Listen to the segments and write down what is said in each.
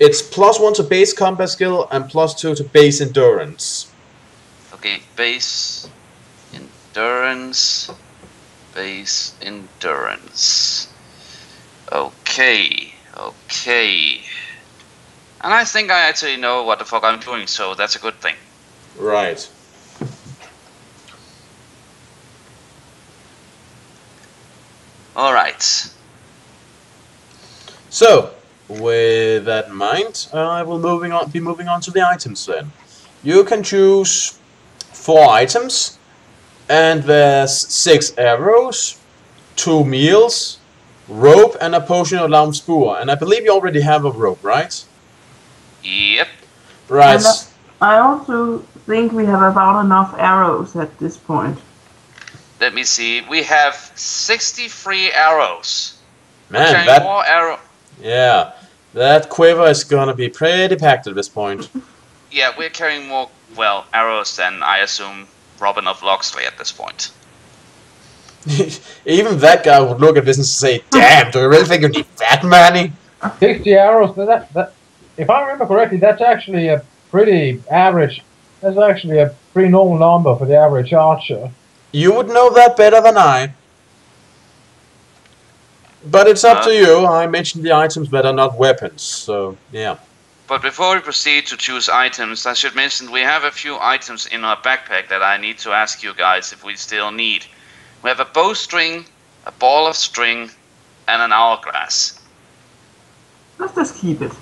It's plus one to base combat skill and plus two to base endurance. Okay, base endurance. Base endurance. Okay, okay. And I think I actually know what the fuck I'm doing, so that's a good thing. Right. Alright. So, with that in mind, I will moving on be moving on to the items then. You can choose four items, and there's six arrows, two meals, rope, and a potion of Laumspur. And I believe you already have a rope, right? Yep. Right. And, uh, I also think we have about enough arrows at this point. Let me see. We have 63 arrows. Man, that more arrow. Yeah, that quiver is gonna be pretty packed at this point. Yeah, we're carrying more, well, arrows than I assume Robin of Locksley at this point. Even that guy would look at this and say, "Damn, do you really think you need that many?" 60 arrows. That, that, if I remember correctly, that's actually a pretty average. That's actually a pretty normal number for the average archer. You would know that better than I. But it's up Uh, to you. I mentioned the items that are not weapons, so yeah. But before we proceed to choose items, I should mention we have a few items in our backpack that I need to ask you guys if we still need. We have a bowstring, a ball of string, and an hourglass. Let's just keep it.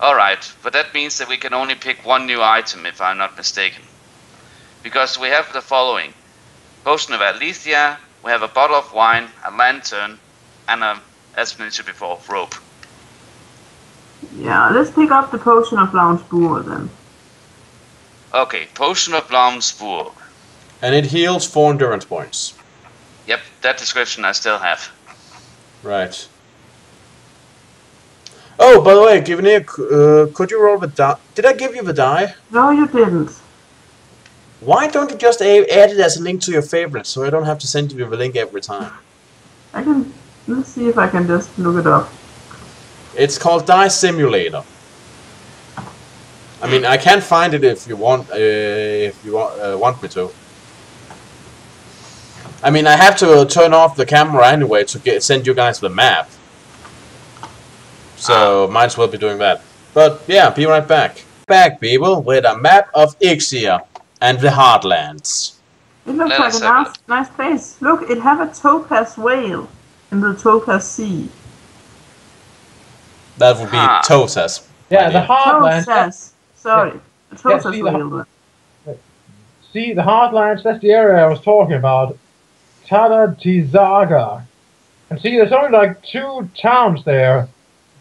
Alright, but that means that we can only pick one new item if I'm not mistaken. Because we have the following. Potion of Alether, we have a bottle of wine, a lantern, and a, as mentioned before, rope. Yeah, let's pick up the potion of Laumspur then. Okay, Potion of Blomspur. And it heals four endurance points. Yep, that description I still have. Right. Oh, by the way, Givenir, uh, could you roll the die? Did I give you the die? No, you didn't. Why don't you just a- add it as a link to your favorites, so I don't have to send you the link every time? I can. Let's see if I can just look it up. It's called Die Simulator. I mean, I can find it if you want. Uh, if you want, uh, want me to. I mean, I have to turn off the camera anyway to get send you guys the map. So might as well be doing that. But yeah, be right back. Back, people, with a map of Ixia and the Heartlands. It looks Let like a a nice, nice place. Look, it have a topaz whale in the topaz sea. That would be ah. Huh. Tosas. Yeah, the idea. Heartlands. Topaz. Sorry, a topaz see the- whale. See, the Heartlands, that's the area I was talking about. Tizaga. And see, there's only like two towns there,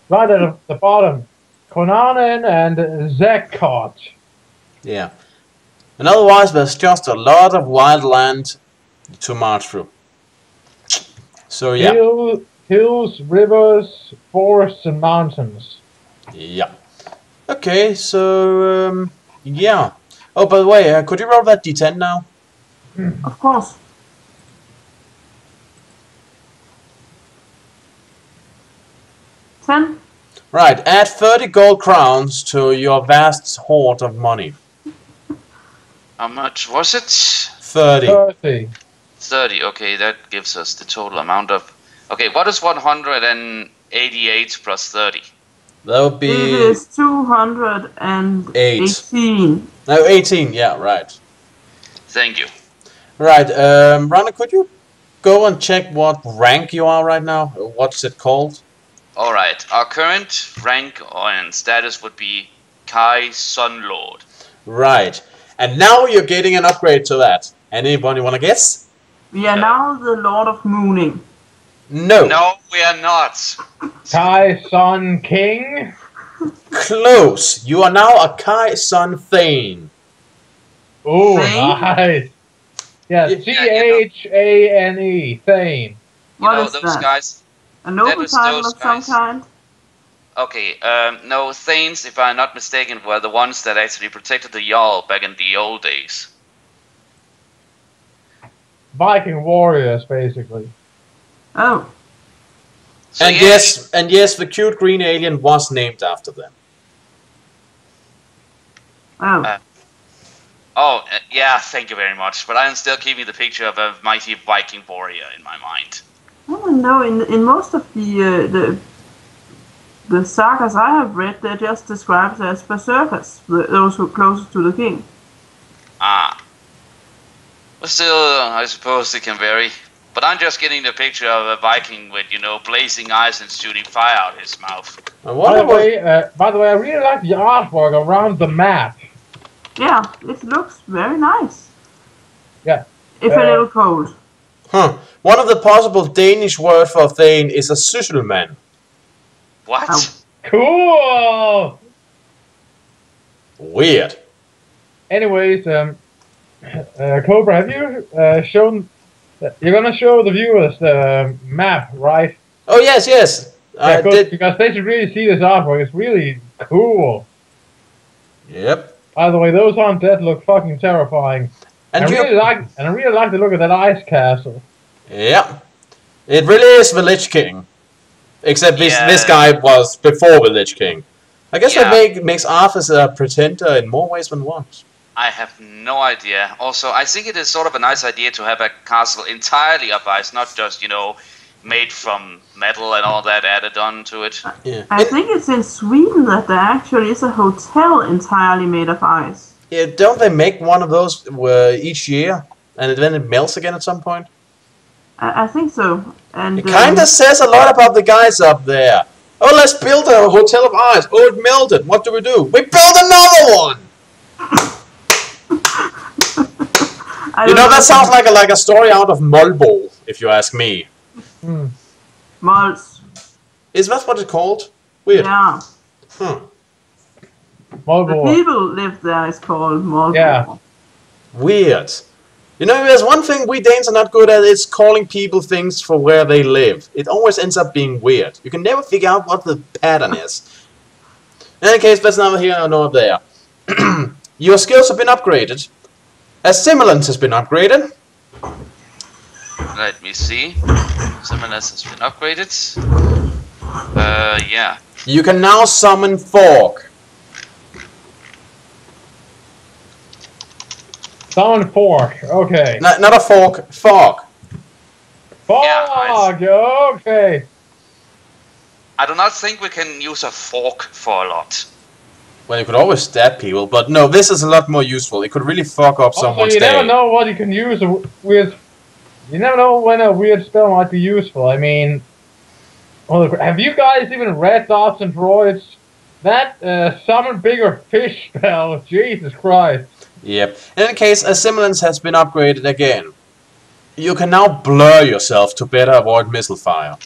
right at the bottom. Konanen and Zekot. Yeah. And otherwise, there's just a lot of wild land to march through. So yeah, Hill, hills, rivers, forests, and mountains. yeah. Okay, so um, yeah. Oh, by the way, uh, could you roll that d10 now? Of course. Ten. Right, add 30 gold crowns to your vast hoard of money. How much was it? 30. 30. 30. Okay, that gives us the total amount of. Okay, what is 188 plus 30? That would be. It is two hundred and eighteen. No, 18, yeah, right. Thank you. Right, um, Rana, could you go and check what rank you are right now? What's it called? Alright, our current rank and status would be Kai Sun Lord. Right. And now you're getting an upgrade to that. Anybody want to guess? We are now the Lord of Mooning. No. No, we are not. Kai Sun King. Close. You are now a Kai Sun Thane. Oh, Thane? nice. Yeah, Yeah, C yeah, you know. H A N E. Thane. You What know, is those that? guys. A noble was title those of some guys. kind. Okay, um, no, Thanes, if I'm not mistaken, were the ones that actually protected the Jarl back in the old days. Viking warriors, basically. Oh, So and yeah, yes, and yes, the cute green alien was named after them. Oh, Uh, Oh, uh, yeah, thank you very much. But I'm still keeping the picture of a mighty Viking warrior in my mind. I don't know. In in most of the uh, the the sagas I have read, they're just described as berserkers, those who are closest to the king. Ah. But still, I suppose it can vary. But I'm just getting the picture of a Viking with, you know, blazing eyes and shooting fire out his mouth. I By the way, uh, by the way, I really like the artwork around the map. Yeah, it looks very nice. Yeah. If Uh, a little cold. Huh. One of the possible Danish word for Thane is a sysselman. What? Oh. Cool. Weird. Anyways, um, uh, Cobra, have you uh, shown? You're gonna show the viewers the map, right? Oh yes, yes. I Yeah, 'cause- did. because they should really see this artwork. It's really cool. Yep. By the way, those undead look fucking terrifying. And I you. really like, and I really like the look of that ice castle. Yep. It really is the Lich King. Except this this guy was before the Lich King. I guess Yeah. that make, makes Arthas a pretender in more ways than one. I have no idea. Also, I think it is sort of a nice idea to have a castle entirely of ice, not just, you know, made from metal and all that added on to it. Yeah. I think it's in Sweden that there actually is a hotel entirely made of ice. yeah, don't they make one of those uh, each year, and then it melts again at some point? I, I think so. And It kind um, of says a lot about the guys up there. Oh, let's build a hotel of ice. Oh, it melted. What do we do? We build another one. I You know that if sounds like a like a story out of Mulbol, if you ask me. Hmm. Mols. Is that what it's called? Weird. Yeah. Huh. The people live there is called Moldor. Yeah. Weird. You know, there's one thing we Danes are not good at. It's calling people things for where they live. It always ends up being weird. You can never figure out what the pattern is. In any case, that's neither here nor there. Your skills have been upgraded. Assimilance has been upgraded. Let me see. Someone else has been upgraded. Uh, yeah. You can now summon Fork. Summon fork. Okay. No, not a fork, Fork. Fog. I- okay. I do not think we can use a fork for a lot. Well, you could always stab people, but no, this is a lot more useful. It could really fuck up Also, someone's you day. never know what you can use with... You never know when a weird spell might be useful. I mean, well, have you guys even read Dots and Droids? That uh, summon bigger fish spell, Jesus Christ! Yep. In any case, Assimilance has been upgraded again. You can now blur yourself to better avoid missile fire.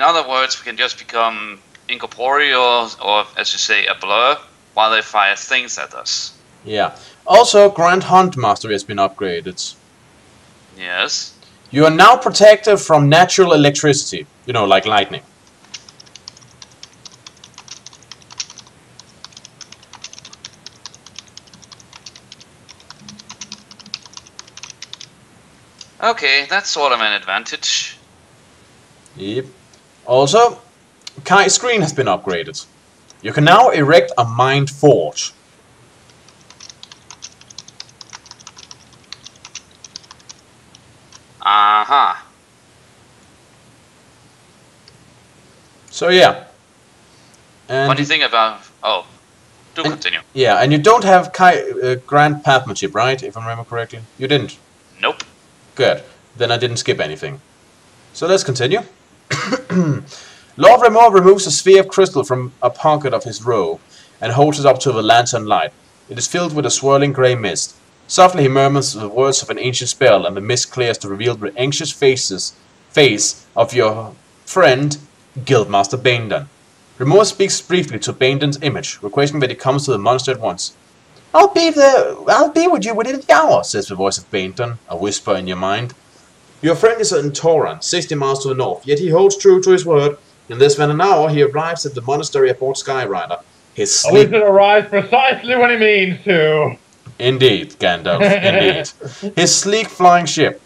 In other words, we can just become incorporeal, or as you say, a blur, while they fire things at us. Yeah. Also, Grand Huntmastery has been upgraded. Yes. You are now protected from natural electricity. You know, like lightning. Okay, that's sort of an advantage. Yep. Also, Kai's Screen has been upgraded. You can now erect a Mind Forge. Uh-huh. So yeah. And What do you think about... Oh, do And- continue. Yeah, and you don't have Kai uh, Grand Pathsmanship, right? If I remember correctly. You didn't. Nope. Good. Then I didn't skip anything. So let's continue. Lord Rimoah removes a sphere of crystal from a pocket of his robe and holds it up to the lantern light. It is filled with a swirling grey mist. Softly he murmurs the words of an ancient spell, and the mist clears to reveal the anxious faces face of your friend, Guildmaster Banedon. Rimoah speaks briefly to Banedon's image, requesting that he comes to the monastery at once. I'll be there. I'll be with you within the hour, says the voice of Banedon, a whisper in your mind. Your friend is in Toran, 60 miles to the north, yet he holds true to his word. In less than an hour, he arrives at the monastery aboard Skyrider. His Always sleep. it arrives precisely when he means to. Indeed, Gandalf, indeed. His sleek flying ship.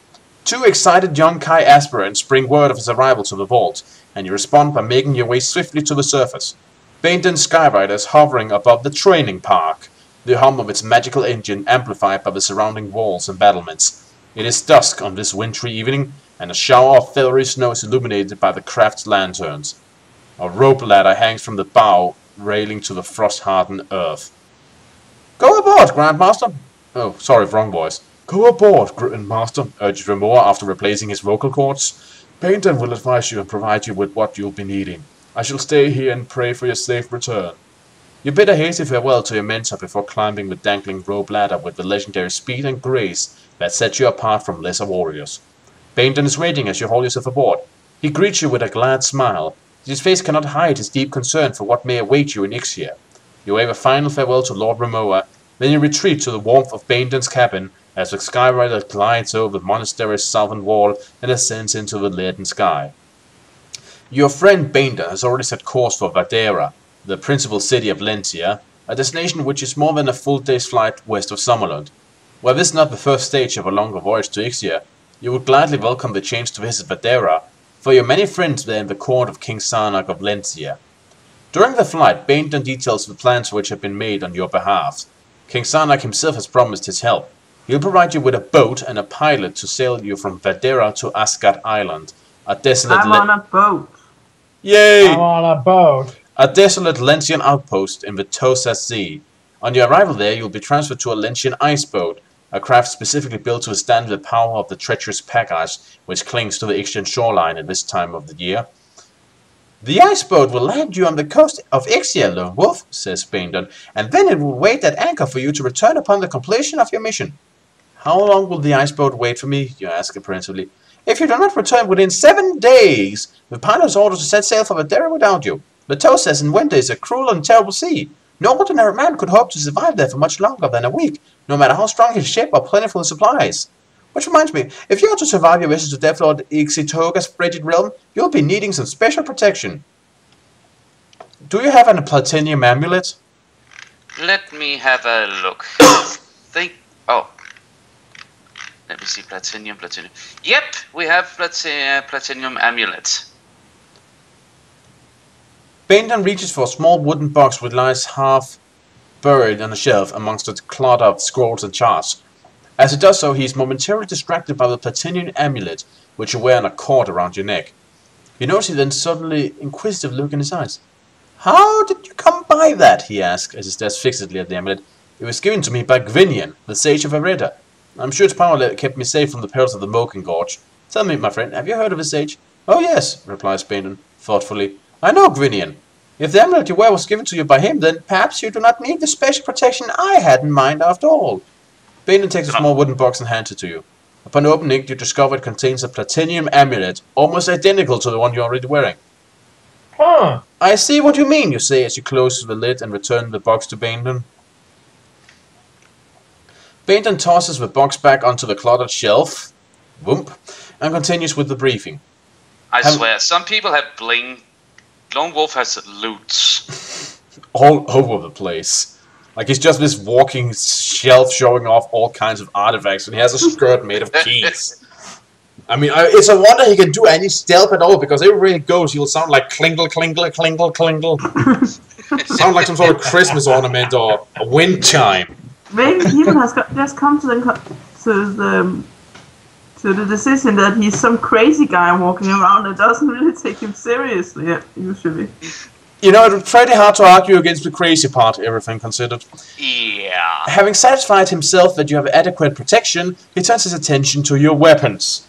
Two excited young Kai aspirants bring word of his arrival to the vault, and you respond by making your way swiftly to the surface. Banedon Skyrider is hovering above the training park, the hum of its magical engine amplified by the surrounding walls and battlements. It is dusk on this wintry evening, and a shower of feathery snow is illuminated by the craft's lanterns. A rope ladder hangs from the bow railing to the frost-hardened earth. Go aboard, Grandmaster! Oh, sorry, wrong voice. Go aboard, Grandmaster, urged Rimoah after replacing his vocal cords. Banedon will advise you and provide you with what you'll be needing. I shall stay here and pray for your safe return. You bid a hasty farewell to your mentor before climbing the dangling rope ladder with the legendary speed and grace that sets you apart from lesser warriors. Banedon is waiting as you haul yourself aboard. He greets you with a glad smile. His face cannot hide his deep concern for what may await you in Ixia. You wave a final farewell to Lord Rimoah, then you retreat to the warmth of Banedon's cabin as the Skyrider glides over the monastery's southern wall and ascends into the leaden sky. Your friend Banedon has already set course for Vadera, the principal city of Lencia, a destination which is more than a full day's flight west of Sommerlund. While this not the first stage of a longer voyage to Ixia, you would gladly welcome the chance to visit Vadera, for your many friends there in the court of King Sarnak of Lencia. During the flight, Banedon details the plans which have been made on your behalf. King Sarnak himself has promised his help. He'll provide you with a boat and a pilot to sail you from Vadera to Asgard Island, a desolate I'm on a boat. Yay! I'm on a boat. A desolate Lencian outpost in the Tosa Sea. On your arrival there, you'll be transferred to a Lencian ice boat, a craft specifically built to withstand the power of the treacherous pack ice which clings to the Ixian shoreline at this time of the year. The ice boat will land you on the coast of Ixia, Lone Wolf, says Banedon, and then it will wait at anchor for you to return upon the completion of your mission. How long will the ice boat wait for me? You ask apprehensively. If you do not return within seven days, the pilot is ordered to set sail for Madeira without you. The tow says in winter is a cruel and terrible sea. No ordinary man could hope to survive there for much longer than a week, no matter how strong his ship or plentiful his supplies. Which reminds me, if you are to survive your visit to Death Lord Ixitoga's frigid realm, you'll be needing some special protection. Do you have a platinum amulet? Let me have a look. Think. Oh. Let me see. Platinum, platinum. Yep, we have plati- platinum amulet. Banedon reaches for a small wooden box which lies half buried on a shelf amongst a clutter of scrolls and charts. As he does so, he is momentarily distracted by the platinum amulet, which you wear on a cord around your neck. You notice then suddenly inquisitive look in his eyes. How did you come by that? he asks, as he stares fixedly at the amulet. It was given to me by Gwynian, the sage of Areta. I'm sure its power kept me safe from the perils of the Maaken Gorge. Tell me, my friend, have you heard of a sage? Oh yes, replies Banedon, thoughtfully. I know Gwynian. If the amulet you wear was given to you by him, then perhaps you do not need the special protection I had in mind after all. Banedon takes a small wooden box and hands it to you. Upon opening it, you discover it contains a platinum amulet, almost identical to the one you're already wearing. Huh. I see what you mean, you say as you close the lid and return the box to Banedon. Banedon tosses the box back onto the cluttered shelf, whoop, and continues with the briefing. I Have- swear, some people have bling. Lone Wolf has loot. all over the place. Like he's just this walking shelf showing off all kinds of artifacts, and he has a skirt made of keys. I mean, I, it's a wonder he can do any stealth at all because everywhere he goes, he'll sound like klinkle, klinkle, klinkle, klinkle. sound like some sort of Christmas ornament or a wind chime. Maybe he even has got, just come to the to the to the decision that he's some crazy guy walking around that doesn't really take him seriously usually. You know, it's pretty hard to argue against the crazy part, everything considered. Yeah. Having satisfied himself that you have adequate protection, he turns his attention to your weapons.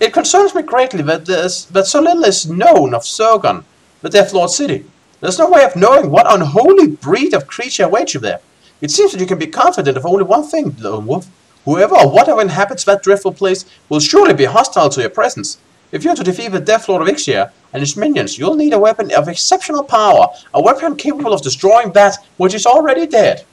It concerns me greatly that there's, that so little is known of Sogon, the Death Lord city. There's no way of knowing what unholy breed of creature awaits you there. It seems that you can be confident of only one thing, Lone Wolf. Whoever or whatever inhabits that dreadful place will surely be hostile to your presence. If you're to defeat the Death Lord of Ixia and his minions, you'll need a weapon of exceptional power, a weapon capable of destroying that which is already dead.